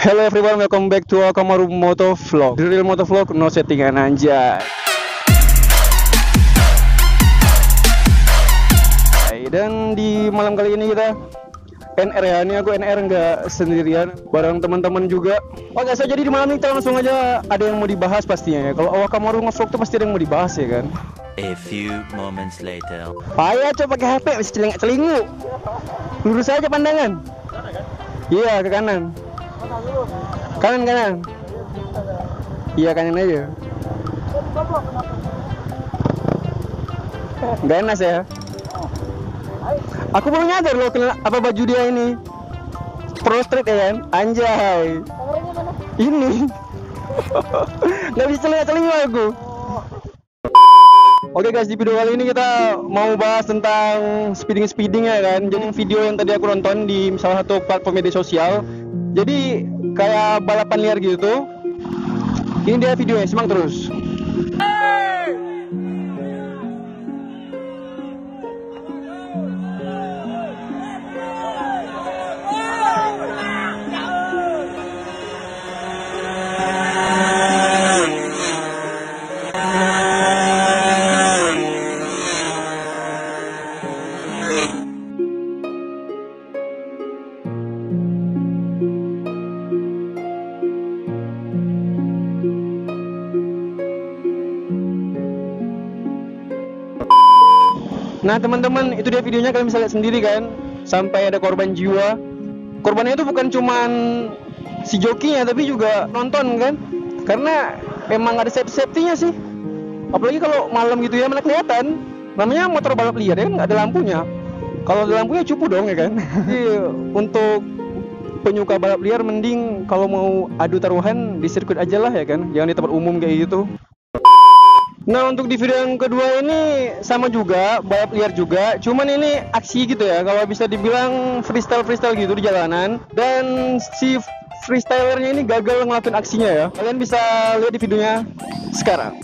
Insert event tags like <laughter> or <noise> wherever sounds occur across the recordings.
Hello everyone, welcome back to Akamaru Moto Vlog. The real Moto Vlog, no settingan anjay. Dan di malam kali ini kita NR ya, ini aku NR nggak sendirian, bareng teman-teman juga. Oke, saya jadi di malam ini kita langsung aja ada yang mau dibahas pastinya ya. Kalau Akamaru nge-vlog tuh pasti ada yang mau dibahas ya kan. A few moments later. Payah coba pakai HP masih celingak celingu. Lurus aja pandangan. Iya ke kanan. Kanan kanan. Iya kanan aja. Gak enak ya. Aku baru nyadar loh kena apa baju dia ini. Pro street ya kan? Anjay. Ini. <laughs> Gak bisa celingak celingu aku. Oke guys, di video kali ini kita mau bahas tentang speeding speeding ya kan. Jadi video yang tadi aku nonton di salah satu platform media sosial. Jadi kayak balapan liar gitu. Ini dia videonya, simak terus. Nah teman-teman itu dia videonya. Kalian bisa lihat sendiri kan? Sampai ada korban jiwa. Korbannya itu bukan cuman si jokinya tapi juga nonton kan? Karena emang ada safety-safety-nya sih. Apalagi kalau malam gitu ya mana kelihatan. Namanya motor balap liar ya kan? Nggak ada lampunya. Kalau ada lampunya cupu dong ya kan? Jadi <laughs> untuk penyuka balap liar mending kalau mau adu taruhan di sirkuit aja lah ya kan? Jangan di tempat umum kayak gitu Nah untuk di video yang kedua ini sama juga balap liar juga, cuman ini aksi gitu ya. Kalau bisa dibilang freestyle freestyle gitu di jalanan dan si freestylernya ini gagal ngelakuin aksinya ya. Kalian bisa lihat di videonya sekarang.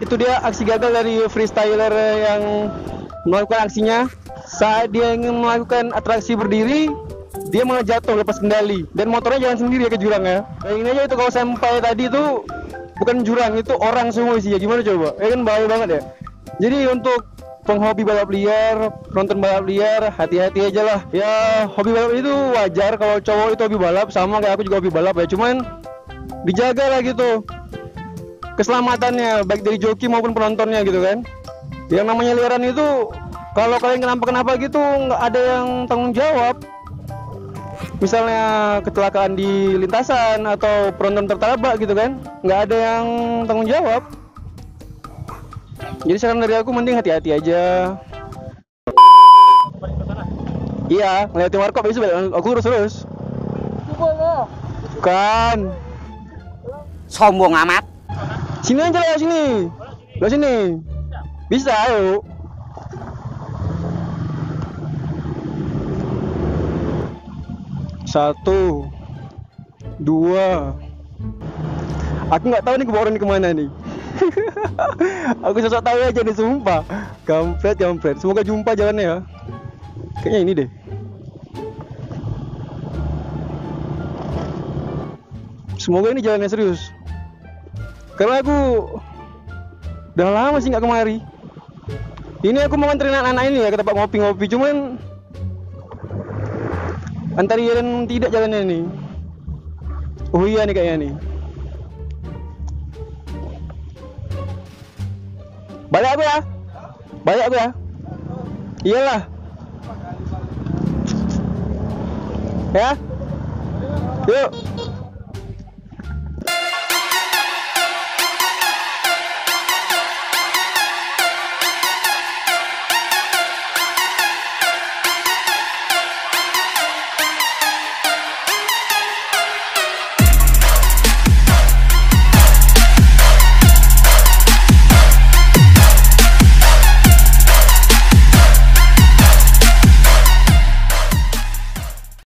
Itu dia aksi gagal dari freestyler yang melakukan aksinya. Saat dia ingin melakukan atraksi berdiri dia malah jatuh lepas kendali. Dan motornya jalan sendiri ya ke jurang ya. Bayangin aja itu kalau sampai tadi itu bukan jurang itu orang semua isinya. Gimana coba? Ya kan bahaya banget ya. Jadi untuk penghobi balap liar nonton balap liar hati-hati aja lah. Ya hobi balap itu wajar kalau cowok itu hobi balap sama kayak aku juga hobi balap ya. Cuman dijaga lah gitu keselamatannya baik dari joki maupun penontonnya gitu kan. Yang namanya liaran itu kalau kalian kenapa-kenapa gitu nggak ada yang tanggung jawab. Misalnya kecelakaan di lintasan atau penonton tertabrak gitu kan nggak ada yang tanggung jawab. Jadi saran dari aku mending hati-hati aja. Iya ngeliatin warkop besok aku terus-terus kan. Sombong amat Sini aja lah sini. Lo sini. Bisa, ayo. Satu, dua. Aku nggak tahu nih keboran ke mana nih. <laughs> Aku sosok tahu aja nih sumpah. Kampret, kampret. Semoga jumpa jalannya ya. Kayaknya ini deh. Semoga ini jalannya serius karena aku udah lama sih nggak kemari. Ini aku mau nganterin anak-anak ini ya ke tempat ngopi-ngopi cuman antar iya tidak jalannya ini. Oh iya nih kayaknya nih. Balik aku ya? Balik aku ya? Iyalah. Ya? Yuk